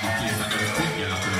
一気に下がるんでよろしくお願いします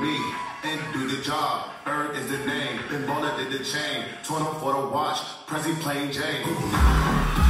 me and do the job. Bird is the name, Ben Baller did the chain. 20 for the watch, Presi plain Jane.